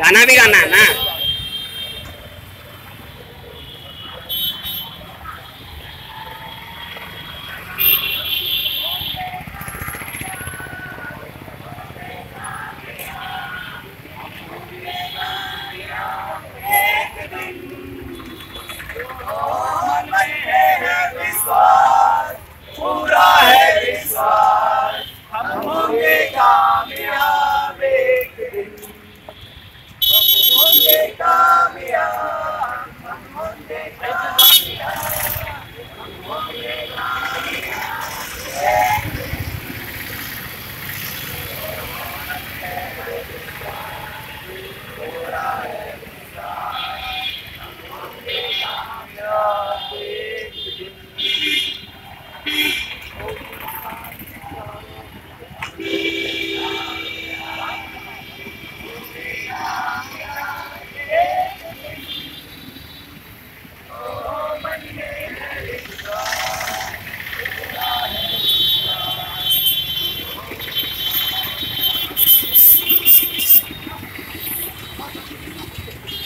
गाना भी गाना है ना? Okay. よし!